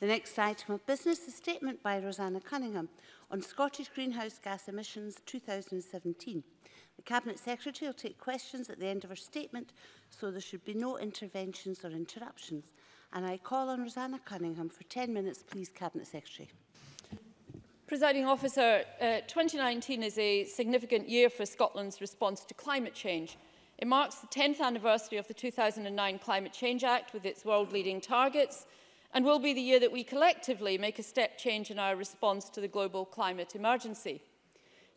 The next item of business, a statement by Rosanna Cunningham on Scottish greenhouse gas emissions 2017. The Cabinet Secretary will take questions at the end of her statement, so there should be no interventions or interruptions. And I call on Rosanna Cunningham for 10 minutes, please, Cabinet Secretary. Presiding officer, uh, 2019 is a significant year for Scotland's response to climate change. It marks the 10th anniversary of the 2009 Climate Change Act with its world-leading targets, and will be the year that we collectively make a step change in our response to the global climate emergency.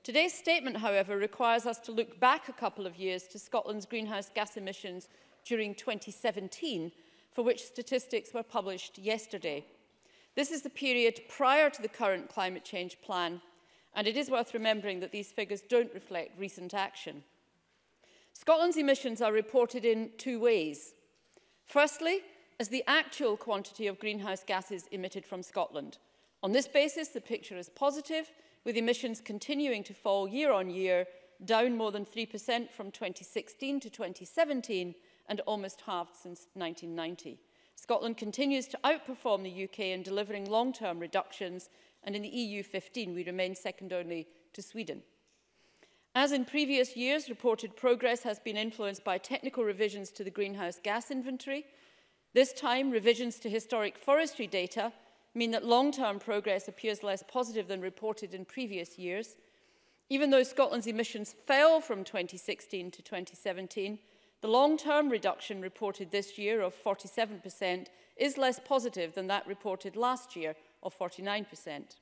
Today's statement, however, requires us to look back a couple of years to Scotland's greenhouse gas emissions during 2017, for which statistics were published yesterday. This is the period prior to the current climate change plan, and it is worth remembering that these figures don't reflect recent action. Scotland's emissions are reported in two ways. Firstly, as the actual quantity of greenhouse gases emitted from Scotland. On this basis, the picture is positive, with emissions continuing to fall year on year, down more than 3% from 2016 to 2017 and almost halved since 1990. Scotland continues to outperform the UK in delivering long-term reductions and in the EU 15 we remain second only to Sweden. As in previous years, reported progress has been influenced by technical revisions to the greenhouse gas inventory, This time, revisions to historic forestry data mean that long-term progress appears less positive than reported in previous years. Even though Scotland's emissions fell from 2016 to 2017, the long-term reduction reported this year of 47% is less positive than that reported last year of 49%.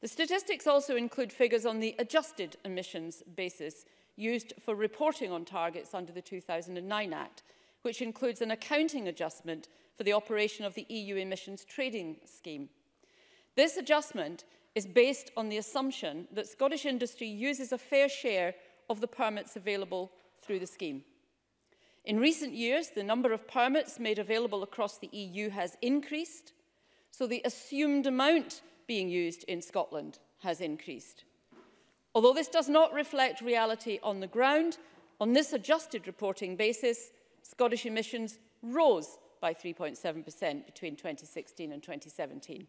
The statistics also include figures on the adjusted emissions basis used for reporting on targets under the 2009 Act – which includes an accounting adjustment for the operation of the EU emissions trading scheme. This adjustment is based on the assumption that Scottish industry uses a fair share of the permits available through the scheme. In recent years, the number of permits made available across the EU has increased, so the assumed amount being used in Scotland has increased. Although this does not reflect reality on the ground, on this adjusted reporting basis, Scottish emissions rose by 3.7% between 2016 and 2017.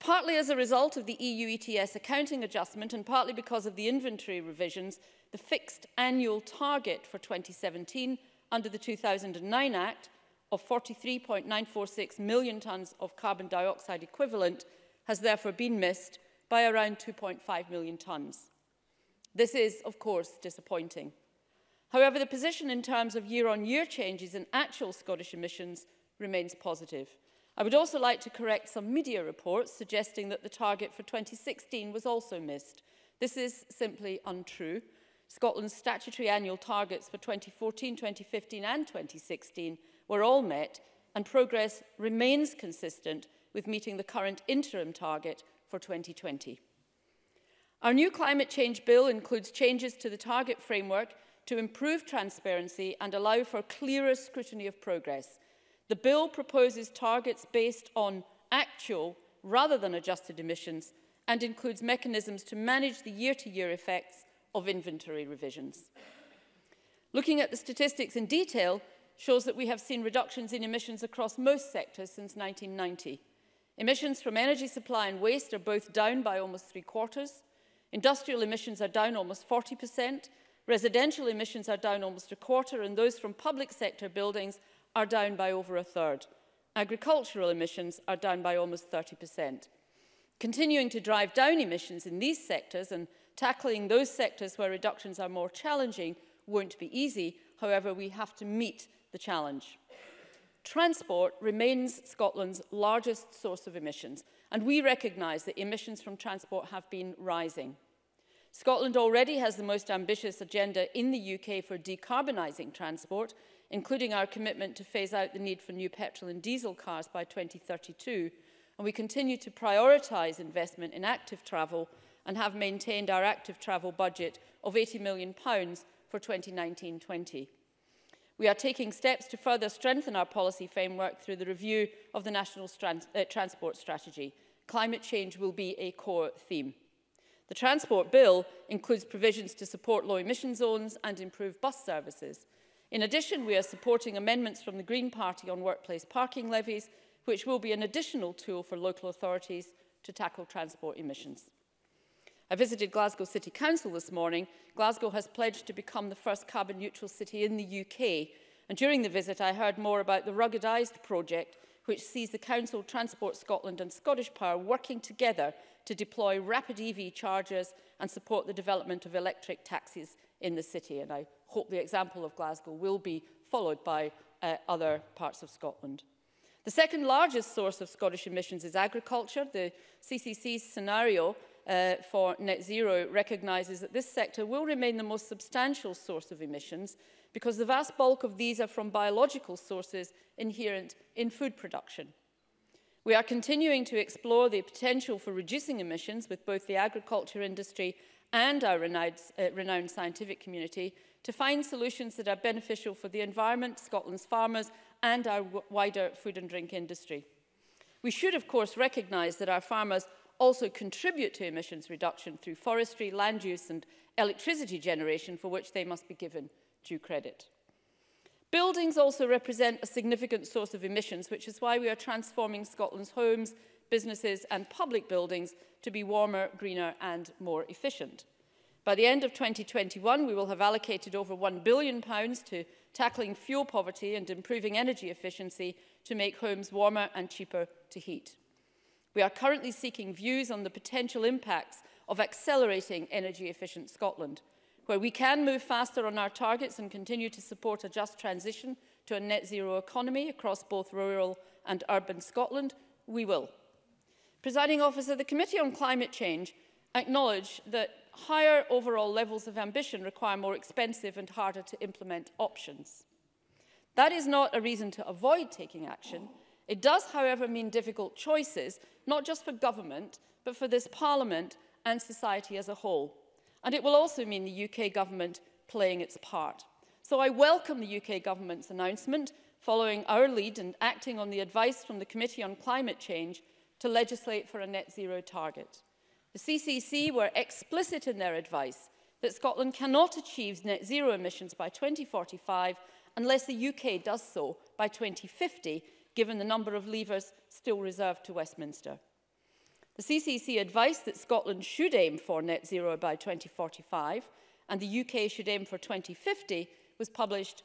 Partly as a result of the EU ETS accounting adjustment and partly because of the inventory revisions, the fixed annual target for 2017 under the 2009 Act of 43.946 million tonnes of carbon dioxide equivalent has therefore been missed by around 2.5 million tonnes. This is, of course, disappointing. However, the position in terms of year-on-year -year changes in actual Scottish emissions remains positive. I would also like to correct some media reports suggesting that the target for 2016 was also missed. This is simply untrue. Scotland's statutory annual targets for 2014, 2015 and 2016 were all met and progress remains consistent with meeting the current interim target for 2020. Our new climate change bill includes changes to the target framework to improve transparency and allow for clearer scrutiny of progress. The bill proposes targets based on actual rather than adjusted emissions and includes mechanisms to manage the year-to-year -year effects of inventory revisions. Looking at the statistics in detail shows that we have seen reductions in emissions across most sectors since 1990. Emissions from energy supply and waste are both down by almost three quarters. Industrial emissions are down almost 40 Residential emissions are down almost a quarter and those from public sector buildings are down by over a third. Agricultural emissions are down by almost 30%. Continuing to drive down emissions in these sectors and tackling those sectors where reductions are more challenging won't be easy. However, we have to meet the challenge. Transport remains Scotland's largest source of emissions, and we recognise that emissions from transport have been rising. Scotland already has the most ambitious agenda in the UK for decarbonising transport, including our commitment to phase out the need for new petrol and diesel cars by 2032, and we continue to prioritise investment in active travel and have maintained our active travel budget of £80 million for 2019-20. We are taking steps to further strengthen our policy framework through the review of the National Trans uh, Transport Strategy. Climate change will be a core theme. The Transport Bill includes provisions to support low emission zones and improve bus services. In addition, we are supporting amendments from the Green Party on workplace parking levies, which will be an additional tool for local authorities to tackle transport emissions. I visited Glasgow City Council this morning. Glasgow has pledged to become the first carbon neutral city in the UK. And during the visit, I heard more about the ruggedised project, which sees the Council, Transport Scotland and Scottish Power working together to deploy rapid EV chargers and support the development of electric taxis in the city. And I hope the example of Glasgow will be followed by uh, other parts of Scotland. The second largest source of Scottish emissions is agriculture. The CCC's scenario uh, for net zero recognises that this sector will remain the most substantial source of emissions because the vast bulk of these are from biological sources inherent in food production. We are continuing to explore the potential for reducing emissions with both the agriculture industry and our renowned, uh, renowned scientific community to find solutions that are beneficial for the environment, Scotland's farmers and our wider food and drink industry. We should of course recognise that our farmers also contribute to emissions reduction through forestry, land use and electricity generation for which they must be given due credit. Buildings also represent a significant source of emissions, which is why we are transforming Scotland's homes, businesses and public buildings to be warmer, greener and more efficient. By the end of 2021, we will have allocated over £1 billion to tackling fuel poverty and improving energy efficiency to make homes warmer and cheaper to heat. We are currently seeking views on the potential impacts of accelerating energy efficient Scotland – Where we can move faster on our targets and continue to support a just transition to a net zero economy across both rural and urban Scotland, we will. Presiding officer, the Committee on Climate Change acknowledge that higher overall levels of ambition require more expensive and harder to implement options. That is not a reason to avoid taking action. It does, however, mean difficult choices, not just for government, but for this parliament and society as a whole. And it will also mean the UK government playing its part. So I welcome the UK government's announcement following our lead and acting on the advice from the Committee on Climate Change to legislate for a net zero target. The CCC were explicit in their advice that Scotland cannot achieve net zero emissions by 2045 unless the UK does so by 2050, given the number of levers still reserved to Westminster. The CCC advised that Scotland should aim for net zero by 2045 and the UK should aim for 2050 was published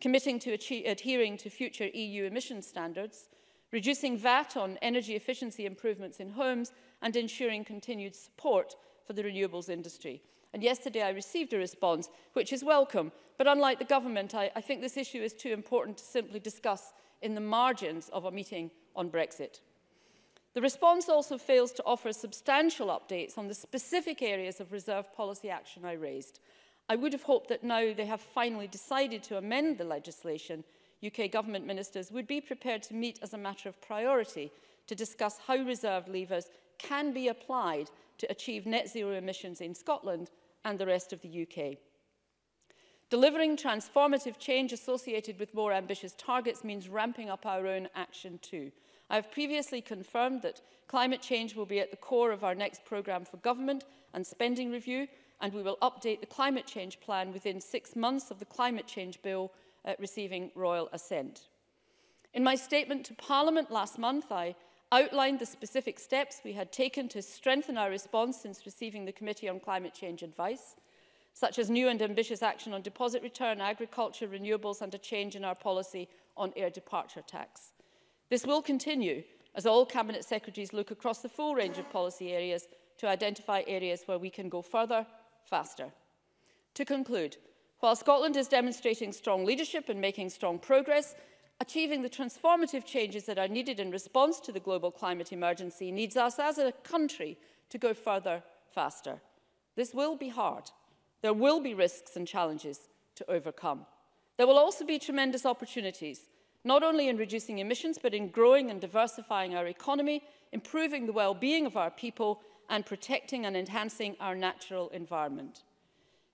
committing to adhering to future EU emission standards, reducing VAT on energy efficiency improvements in homes, and ensuring continued support for the renewables industry. And yesterday I received a response, which is welcome. But unlike the government, I, I think this issue is too important to simply discuss in the margins of a meeting on Brexit. The response also fails to offer substantial updates on the specific areas of reserve policy action I raised. I would have hoped that now they have finally decided to amend the legislation, UK government ministers would be prepared to meet as a matter of priority to discuss how reserve levers can be applied to achieve net zero emissions in Scotland and the rest of the UK. Delivering transformative change associated with more ambitious targets means ramping up our own action too. I have previously confirmed that climate change will be at the core of our next programme for government and spending review, and we will update the climate change plan within six months of the climate change bill uh, receiving royal assent. In my statement to Parliament last month, I outlined the specific steps we had taken to strengthen our response since receiving the Committee on Climate Change advice, such as new and ambitious action on deposit return, agriculture, renewables, and a change in our policy on air departure tax. This will continue as all Cabinet Secretaries look across the full range of policy areas to identify areas where we can go further, faster. To conclude, while Scotland is demonstrating strong leadership and making strong progress, achieving the transformative changes that are needed in response to the global climate emergency needs us as a country to go further, faster. This will be hard. There will be risks and challenges to overcome. There will also be tremendous opportunities not only in reducing emissions, but in growing and diversifying our economy, improving the well-being of our people, and protecting and enhancing our natural environment.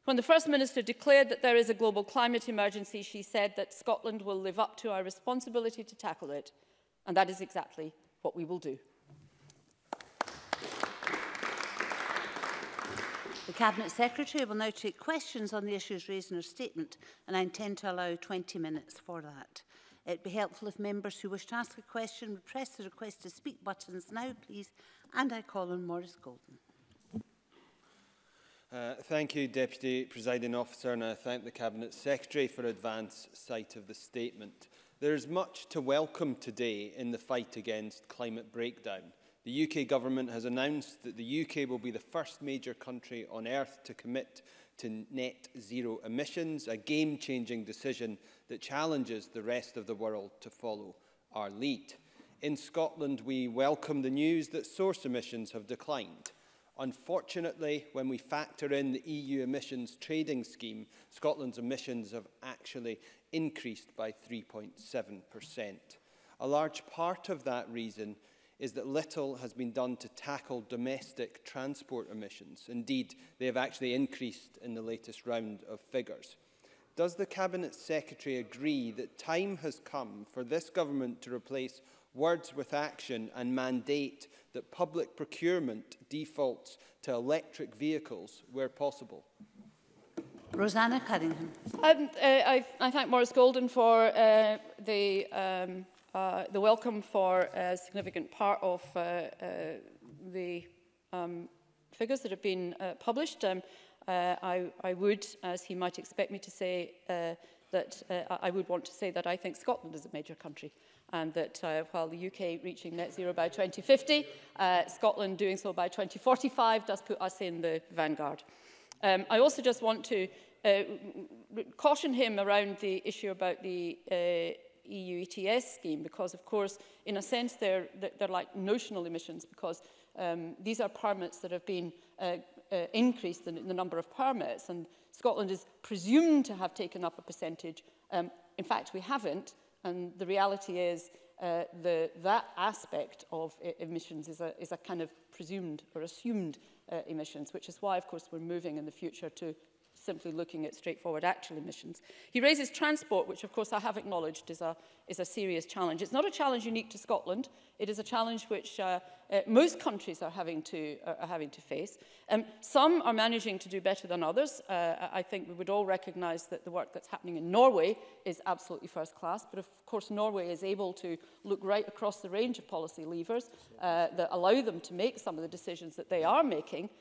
When the First Minister declared that there is a global climate emergency, she said that Scotland will live up to our responsibility to tackle it, and that is exactly what we will do. The Cabinet Secretary will now take questions on the issues raised in her statement, and I intend to allow 20 minutes for that. It would be helpful if members who wish to ask a question would press the request to speak buttons now, please. And I call on Maurice Golden. Uh, thank you, Deputy Presiding Officer, and I thank the Cabinet Secretary for advance sight of the statement. There is much to welcome today in the fight against climate breakdown. The UK Government has announced that the UK will be the first major country on earth to commit to net zero emissions, a game-changing decision that challenges the rest of the world to follow our lead. In Scotland, we welcome the news that source emissions have declined. Unfortunately, when we factor in the EU emissions trading scheme, Scotland's emissions have actually increased by 3.7%. A large part of that reason is that little has been done to tackle domestic transport emissions. Indeed, they have actually increased in the latest round of figures. Does the Cabinet Secretary agree that time has come for this government to replace words with action and mandate that public procurement defaults to electric vehicles where possible? Rosanna Cuddingham. Um, uh, I, I thank Morris Golden for uh, the um, Uh, the welcome for a significant part of uh, uh, the um, figures that have been uh, published. Um, uh, I, I would, as he might expect me to say, uh, that uh, I would want to say that I think Scotland is a major country and that uh, while the UK reaching net zero by 2050, uh, Scotland doing so by 2045 does put us in the vanguard. Um, I also just want to uh, caution him around the issue about the uh, EU ETS scheme because, of course, in a sense, they're, they're like notional emissions because um, these are permits that have been uh, uh, increased in the number of permits and Scotland is presumed to have taken up a percentage. Um, in fact, we haven't and the reality is uh, the, that aspect of e, emissions is a, is a kind of presumed or assumed uh, emissions, which is why, of course, we're moving in the future to simply looking at straightforward actual emissions. He raises transport, which of course I have acknowledged is a, is a serious challenge. It's not a challenge unique to Scotland. It is a challenge which uh, uh, most countries are having to, uh, are having to face. Um, some are managing to do better than others. Uh, I think we would all recognise that the work that's happening in Norway is absolutely first class, but of course Norway is able to look right across the range of policy levers uh, that allow them to make some of the decisions that they are making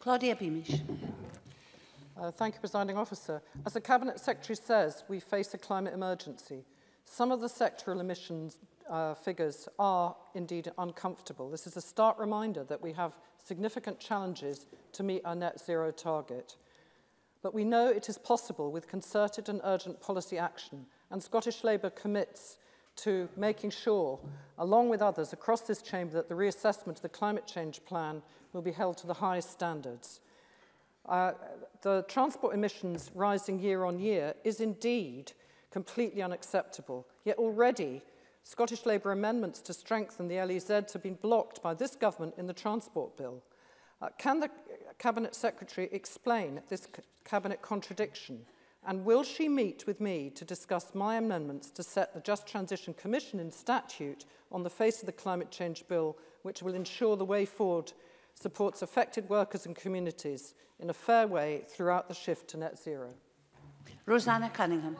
Claudia Beamish. Uh, thank you, Presiding Officer. As the Cabinet Secretary says, we face a climate emergency. Some of the sectoral emissions uh, figures are indeed uncomfortable. This is a stark reminder that we have significant challenges to meet our net zero target. But we know it is possible with concerted and urgent policy action, and Scottish Labour commits to making sure, along with others across this chamber, that the reassessment of the climate change plan will be held to the highest standards. uh, the transport emissions rising year on year is indeed completely unacceptable. Yet already, Scottish Labour amendments to strengthen the LEZ have been blocked by this government in the Transport Bill. Uh, can the Cabinet Secretary explain this Cabinet contradiction? And will she meet with me to discuss my amendments to set the Just Transition Commission in statute on the face of the Climate Change Bill, which will ensure the way forward supports affected workers and communities in a fair way throughout the shift to net zero. Rosanna Cunningham.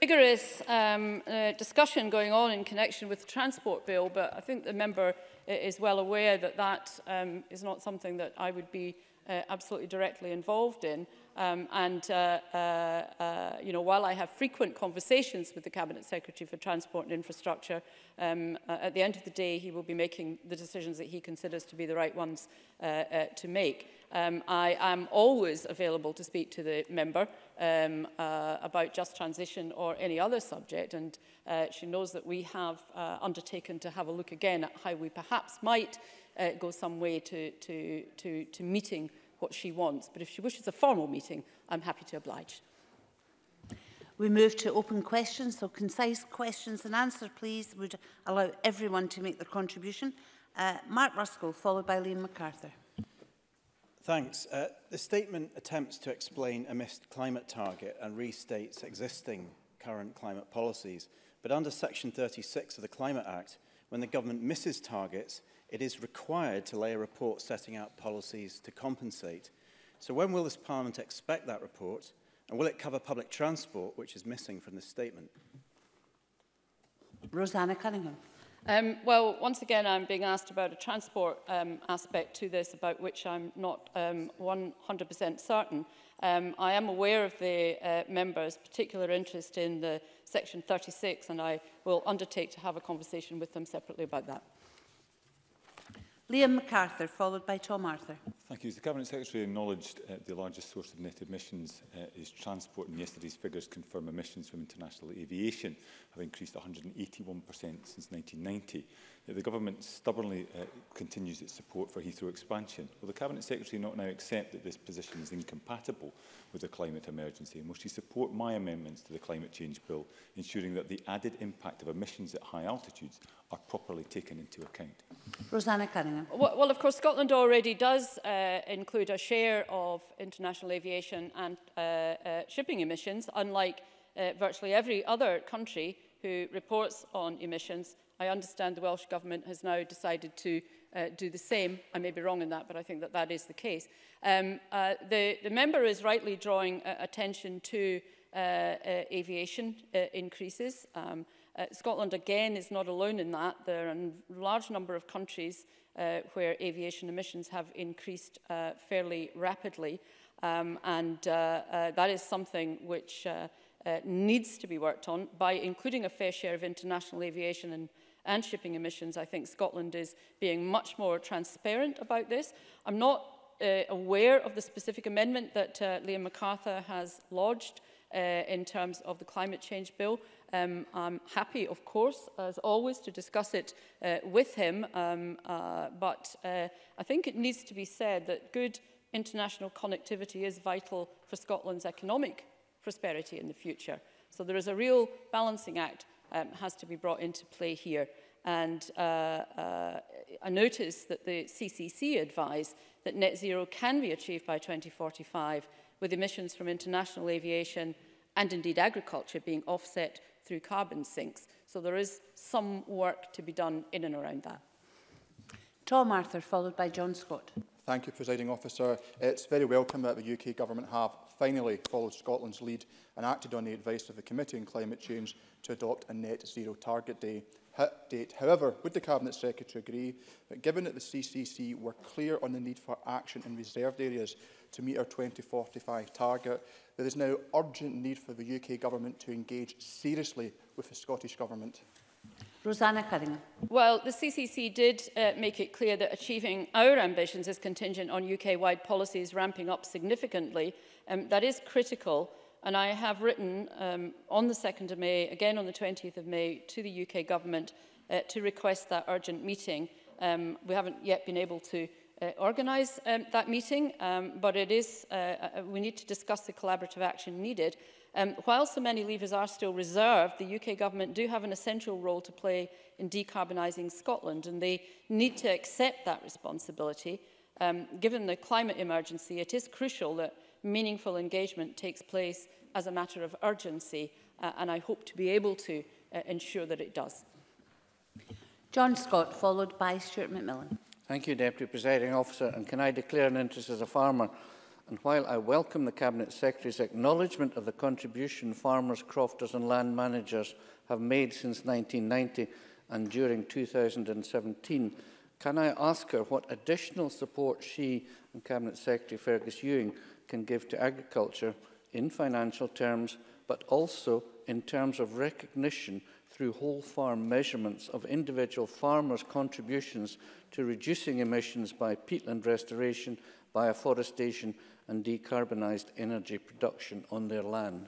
Vigorous um, uh, discussion going on in connection with the transport bill, but I think the member is well aware that that um, is not something that I would be uh, absolutely directly involved in. Um, and, uh, uh, uh, you know, while I have frequent conversations with the Cabinet Secretary for Transport and Infrastructure, um, uh, at the end of the day, he will be making the decisions that he considers to be the right ones uh, uh, to make. Um, I am always available to speak to the member um, uh, about just transition or any other subject, and uh, she knows that we have uh, undertaken to have a look again at how we perhaps might uh, go some way to, to, to, to meeting what she wants. But if she wishes a formal meeting, I'm happy to oblige. We move to open questions, so concise questions and answer, please, would allow everyone to make their contribution. Uh, Mark Ruskell, followed by Liam MacArthur. Thanks. Uh, the statement attempts to explain a missed climate target and restates existing current climate policies. But under Section 36 of the Climate Act, when the government misses targets, it is required to lay a report setting out policies to compensate. So when will this Parliament expect that report? And will it cover public transport, which is missing from this statement? Rosanna Cunningham. Um, well, once again, I'm being asked about a transport um, aspect to this, about which I'm not um, 100% certain. um, I am aware of the uh, members' particular interest in the Section 36, and I will undertake to have a conversation with them separately about that. Liam MacArthur, followed by Tom Arthur. Thank you. As the Cabinet Secretary acknowledged uh, the largest source of net emissions uh, is transport, and yesterday's figures confirm emissions from international aviation have increased 181% since 1990 the government stubbornly uh, continues its support for Heathrow expansion. Will the Cabinet Secretary not now accept that this position is incompatible with the climate emergency? And will she support my amendments to the Climate Change Bill, ensuring that the added impact of emissions at high altitudes are properly taken into account? Rosanna Cunningham. Well, well of course, Scotland already does uh, include a share of international aviation and uh, uh, shipping emissions, unlike uh, virtually every other country who reports on emissions I understand the Welsh Government has now decided to uh, do the same. I may be wrong in that, but I think that that is the case. Um, uh, the, the member is rightly drawing uh, attention to uh, uh, aviation uh, increases. Um, uh, Scotland, again, is not alone in that. There are a large number of countries uh, where aviation emissions have increased uh, fairly rapidly. Um, and uh, uh, that is something which uh, uh, needs to be worked on by including a fair share of international aviation and and shipping emissions, I think Scotland is being much more transparent about this. I'm not uh, aware of the specific amendment that uh, Liam MacArthur has lodged uh, in terms of the climate change bill. Um, I'm happy, of course, as always, to discuss it uh, with him, um, uh, but uh, I think it needs to be said that good international connectivity is vital for Scotland's economic prosperity in the future. So there is a real balancing act um, has to be brought into play here. And uh, uh, I notice that the CCC advise that net zero can be achieved by 2045 with emissions from international aviation and indeed agriculture being offset through carbon sinks. So there is some work to be done in and around that. Tom Arthur, followed by John Scott. Thank you, Presiding Officer. It's very welcome that the UK Government have finally followed Scotland's lead and acted on the advice of the Committee on Climate Change to adopt a net zero target day, date. However, would the Cabinet Secretary agree that given that the CCC were clear on the need for action in reserved areas to meet our 2045 target, there is now urgent need for the UK Government to engage seriously with the Scottish Government? Rosanna Cunningham. Well, the CCC did uh, make it clear that achieving our ambitions is contingent on UK-wide policies ramping up significantly. Um, that is critical, and I have written um, on the 2nd of May, again on the 20th of May, to the UK government uh, to request that urgent meeting. Um, we haven't yet been able to uh, organise um, that meeting, um, but it is, uh, uh, we need to discuss the collaborative action needed Um, whilst so many levers are still reserved, the UK government do have an essential role to play in decarbonising Scotland, and they need to accept that responsibility. Um, given the climate emergency, it is crucial that meaningful engagement takes place as a matter of urgency, uh, and I hope to be able to uh, ensure that it does. John Scott, followed by Stuart McMillan. Thank you, Deputy Presiding Officer, and can I declare an interest as a farmer? And while I welcome the Cabinet Secretary's acknowledgement of the contribution farmers, crofters and land managers have made since 1990 and during 2017, can I ask her what additional support she and Cabinet Secretary Fergus Ewing can give to agriculture in financial terms, but also in terms of recognition through whole farm measurements of individual farmers' contributions to reducing emissions by peatland restoration, by afforestation and decarbonised energy production on their land.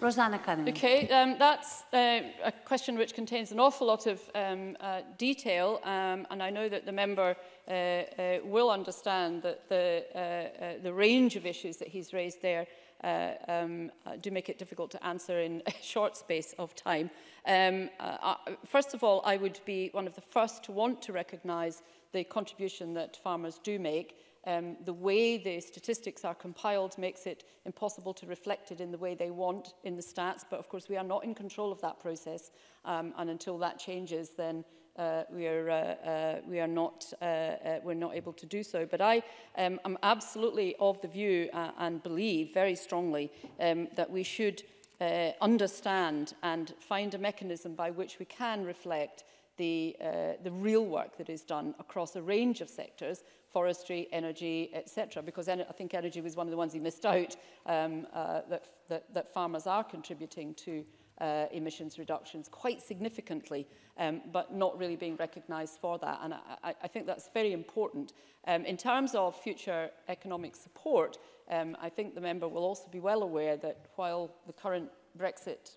Rosanna Cunningham. Okay, um, that's uh, a question which contains an awful lot of um, uh, detail, um, and I know that the member uh, uh, will understand that the, uh, uh, the range of issues that he's raised there uh, um, uh, do make it difficult to answer in a short space of time. Um, uh, uh, first of all, I would be one of the first to want to recognise the contribution that farmers do make um, the way the statistics are compiled makes it impossible to reflect it in the way they want in the stats. But of course, we are not in control of that process. Um, and until that changes, then uh, we are uh, uh, we are not uh, uh, we're not able to do so. But I um, am absolutely of the view uh, and believe very strongly um, that we should uh, understand and find a mechanism by which we can reflect the, uh, the real work that is done across a range of sectors, forestry, energy, etc. Because I think energy was one of the ones he missed out um, uh, that, that, that farmers are contributing to uh, emissions reductions quite significantly, um, but not really being recognised for that. And I, I think that's very important. Um, in terms of future economic support, um, I think the member will also be well aware that while the current Brexit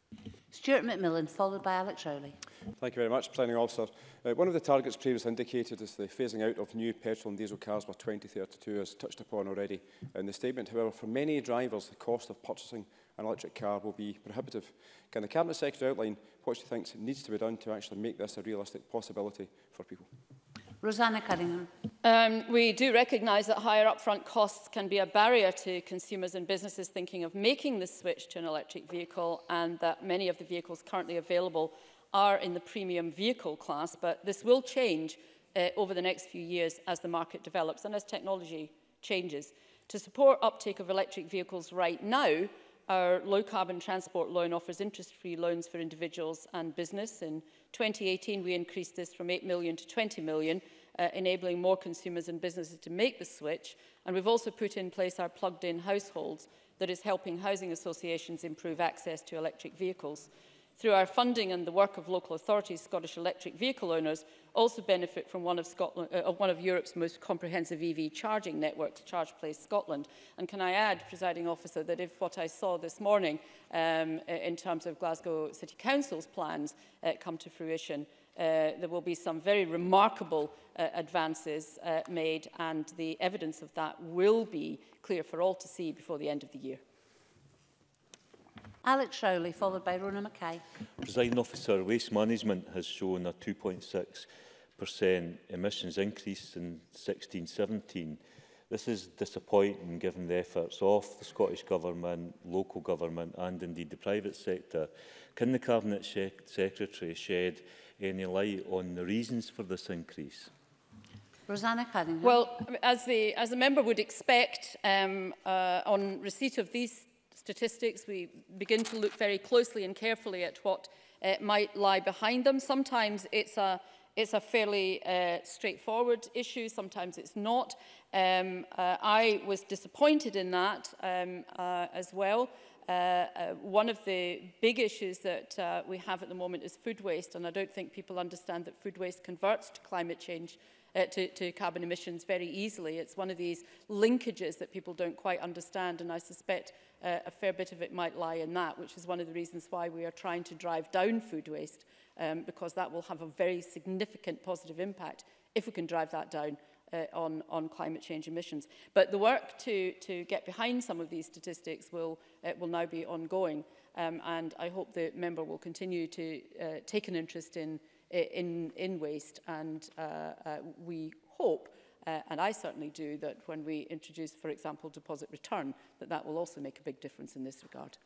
Stuart McMillan, followed by Alex Rowley. Thank you very much, Presiding Officer. Uh, one of the targets previously indicated is the phasing out of new petrol and diesel cars by 2032, as touched upon already in the statement. However, for many drivers, the cost of purchasing an electric car will be prohibitive. Can the Cabinet Secretary outline what she thinks needs to be done to actually make this a realistic possibility for people? Rosanna Cunningham. Um, we do recognise that higher upfront costs can be a barrier to consumers and businesses thinking of making the switch to an electric vehicle and that many of the vehicles currently available are in the premium vehicle class, but this will change uh, over the next few years as the market develops and as technology changes. To support uptake of electric vehicles right now, our low carbon transport loan offers interest-free loans for individuals and business. In 2018, we increased this from 8 million to 20 million, uh, enabling more consumers and businesses to make the switch. And we've also put in place our plugged-in households that is helping housing associations improve access to electric vehicles through our funding and the work of local authorities, Scottish electric vehicle owners also benefit from one of, Scotland, uh, one of Europe's most comprehensive EV charging networks, Charge Place Scotland. And can I add, presiding officer, that if what I saw this morning um, in terms of Glasgow City Council's plans uh, come to fruition, uh, there will be some very remarkable uh, advances uh, made and the evidence of that will be clear for all to see before the end of the year. Alex Rowley, followed by Rona Mackay. Presiding officer, Waste Management has shown a 2.6% emissions increase in 16-17. This is disappointing given the efforts of the Scottish Government, local government and indeed the private sector. Can the Cabinet she Secretary shed any light on the reasons for this increase? Rosanna Cunningham. Well, as the, as the member would expect, um, uh, on receipt of these statistics, we begin to look very closely and carefully at what uh, might lie behind them. Sometimes it's a it's a fairly uh, straightforward issue, sometimes it's not. Um, uh, I was disappointed in that um, uh, as well. Uh, uh, one of the big issues that uh, we have at the moment is food waste, and I don't think people understand that food waste converts to climate change uh, to, to carbon emissions very easily. It's one of these linkages that people don't quite understand, and I suspect uh, a fair bit of it might lie in that, which is one of the reasons why we are trying to drive down food waste, um, because that will have a very significant positive impact if we can drive that down uh, on, on climate change emissions. But the work to, to get behind some of these statistics will, uh, will now be ongoing, um, and I hope the member will continue to uh, take an interest in in, in waste. And uh, uh, we hope, uh, and I certainly do, that when we introduce, for example, deposit return, that that will also make a big difference in this regard.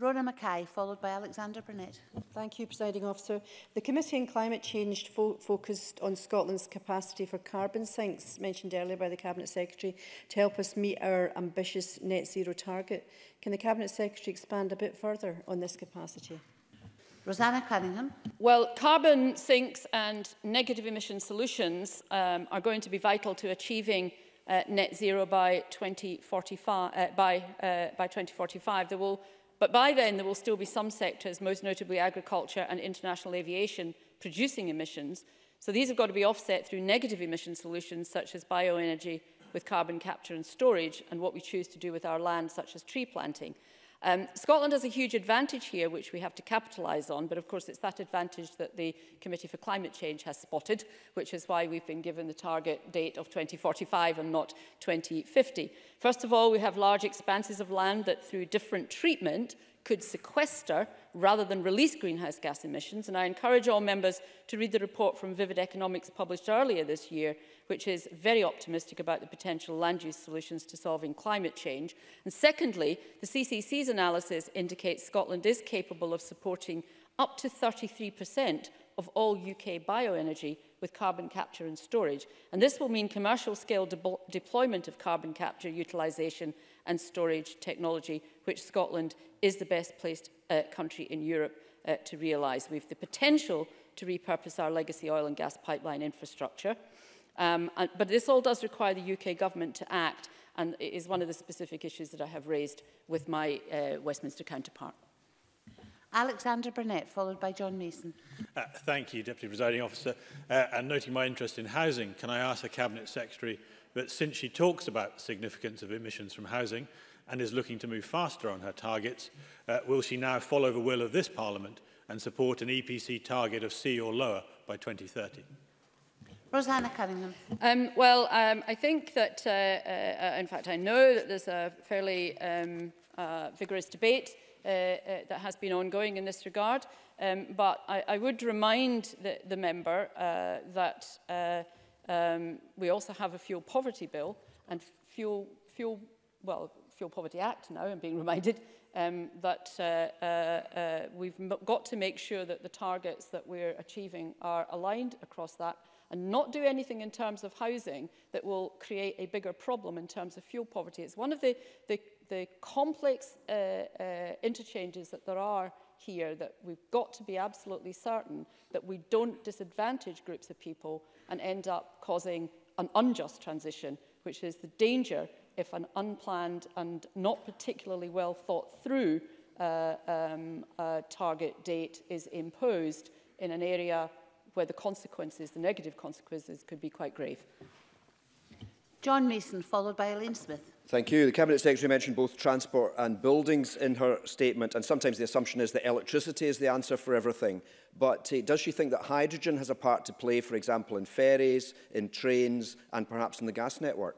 Rona Mackay, followed by Alexander Burnett. Thank you, Presiding Officer. The Committee on Climate Change fo focused on Scotland's capacity for carbon sinks, mentioned earlier by the Cabinet Secretary, to help us meet our ambitious net zero target. Can the Cabinet Secretary expand a bit further on this capacity? Rosanna Cunningham. Well, carbon sinks and negative emission solutions um, are going to be vital to achieving uh, net zero by 2045. Uh, by, uh, by 2045. There will, but by then, there will still be some sectors, most notably agriculture and international aviation, producing emissions. So these have got to be offset through negative emission solutions such as bioenergy with carbon capture and storage and what we choose to do with our land, such as tree planting. Um, Scotland has a huge advantage here, which we have to capitalise on, but of course it's that advantage that the Committee for Climate Change has spotted, which is why we've been given the target date of 2045 and not 2050. First of all, we have large expanses of land that through different treatment could sequester rather than release greenhouse gas emissions. And I encourage all members to read the report from Vivid Economics published earlier this year, which is very optimistic about the potential land use solutions to solving climate change. And secondly, the CCC's analysis indicates Scotland is capable of supporting up to 33% of all UK bioenergy with carbon capture and storage. And this will mean commercial scale de deployment of carbon capture utilization and storage technology, which Scotland is the best placed uh, country in Europe uh, to realise. We have the potential to repurpose our legacy oil and gas pipeline infrastructure. Um, and, but this all does require the UK government to act and it is one of the specific issues that I have raised with my uh, Westminster counterpart. Alexander Burnett, followed by John Mason. Uh, thank you, Deputy Presiding Officer. Uh, and noting my interest in housing, can I ask the Cabinet Secretary that since she talks about the significance of emissions from housing and is looking to move faster on her targets, uh, will she now follow the will of this Parliament and support an EPC target of C or lower by 2030? Rosanna Cunningham. Um, well, um, I think that, uh, uh, uh, in fact, I know that there's a fairly um, uh, vigorous debate Uh, uh, that has been ongoing in this regard. Um, but I, I would remind the, the member uh, that uh, um, we also have a fuel poverty bill and fuel, fuel, well, Fuel Poverty Act now, I'm being reminded, um, that uh, uh, uh, we've got to make sure that the targets that we're achieving are aligned across that and not do anything in terms of housing that will create a bigger problem in terms of fuel poverty. It's one of the, the the complex uh, uh, interchanges that there are here that we've got to be absolutely certain that we don't disadvantage groups of people and end up causing an unjust transition, which is the danger if an unplanned and not particularly well thought through uh, um, uh, target date is imposed in an area where the consequences, the negative consequences, could be quite grave. John Mason, followed by Elaine Smith. Thank you. The Cabinet Secretary mentioned both transport and buildings in her statement, and sometimes the assumption is that electricity is the answer for everything. But uh, does she think that hydrogen has a part to play, for example, in ferries, in trains, and perhaps in the gas network?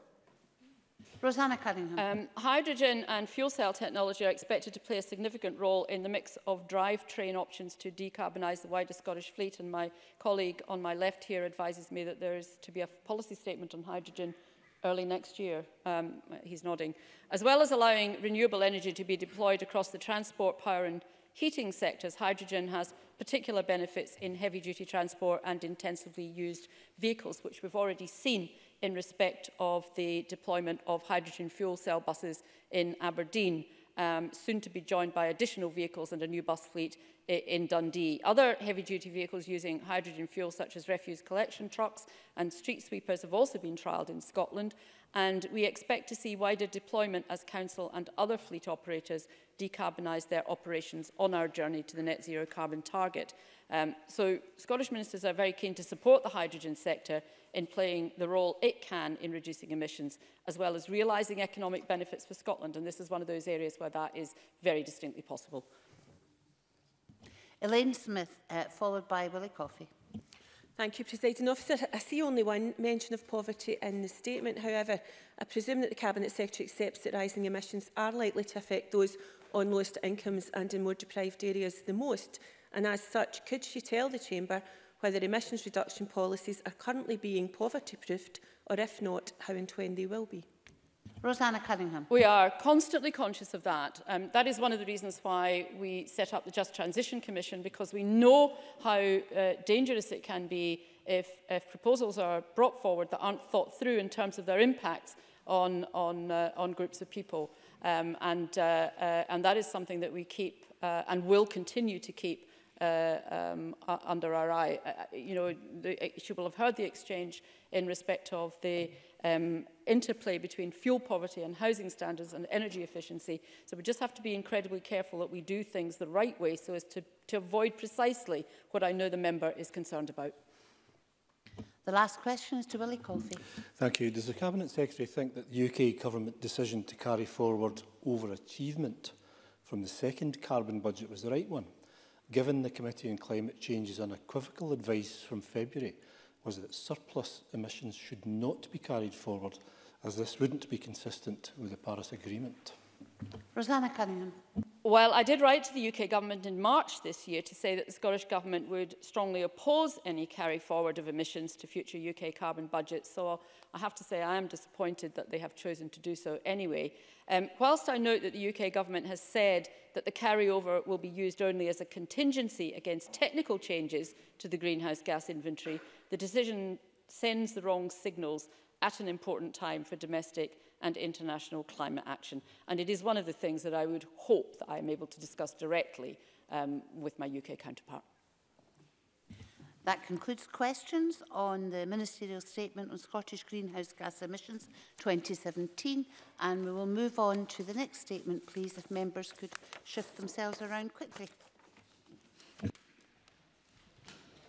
Rosanna Cunningham. Um, hydrogen and fuel cell technology are expected to play a significant role in the mix of drivetrain options to decarbonise the wider Scottish fleet. And my colleague on my left here advises me that there is to be a policy statement on hydrogen early next year. Um, he's nodding. As well as allowing renewable energy to be deployed across the transport, power and heating sectors, hydrogen has particular benefits in heavy-duty transport and intensively used vehicles, which we've already seen in respect of the deployment of hydrogen fuel cell buses in Aberdeen um, soon to be joined by additional vehicles and a new bus fleet in Dundee. Other heavy-duty vehicles using hydrogen fuel, such as refuse collection trucks and street sweepers, have also been trialled in Scotland, and we expect to see wider deployment as Council and other fleet operators decarbonise their operations on our journey to the net zero carbon target. Um, so Scottish ministers are very keen to support the hydrogen sector in playing the role it can in reducing emissions, as well as realising economic benefits for Scotland. And this is one of those areas where that is very distinctly possible. Elaine Smith, uh, followed by Willie Coffey. Thank you, President Officer. I see only one mention of poverty in the statement. However, I presume that the Cabinet Secretary accepts that rising emissions are likely to affect those on lowest incomes and in more deprived areas the most. And as such, could she tell the Chamber whether emissions reduction policies are currently being poverty-proofed or if not, how and when they will be. Rosanna Cunningham. We are constantly conscious of that. Um, that is one of the reasons why we set up the Just Transition Commission, because we know how uh, dangerous it can be if, if proposals are brought forward that aren't thought through in terms of their impacts on, on, uh, on groups of people. Um, and, uh, uh, and that is something that we keep uh, and will continue to keep uh, um, under our eye. Uh, uh you know, the, you uh, will have heard the exchange in respect of the um, interplay between fuel poverty and housing standards and energy efficiency. So we just have to be incredibly careful that we do things the right way so as to, to avoid precisely what I know the member is concerned about. The last question is to Willie Coffey. Thank you. Does the Cabinet Secretary think that the UK government decision to carry forward overachievement from the second carbon budget was the right one? given the Committee on Climate Change's unequivocal advice from February was that surplus emissions should not be carried forward as this wouldn't be consistent with the Paris Agreement. Rosanna Cunningham. Well, I did write to the UK government in March this year to say that the Scottish government would strongly oppose any carry forward of emissions to future UK carbon budgets. So I have to say I am disappointed that they have chosen to do so anyway. Um, whilst I note that the UK government has said that the carryover will be used only as a contingency against technical changes to the greenhouse gas inventory, the decision sends the wrong signals at an important time for domestic and international climate action. And it is one of the things that I would hope that I am able to discuss directly um, with my UK counterpart. That concludes questions on the Ministerial Statement on Scottish Greenhouse Gas Emissions 2017 and we will move on to the next statement please if members could shift themselves around quickly.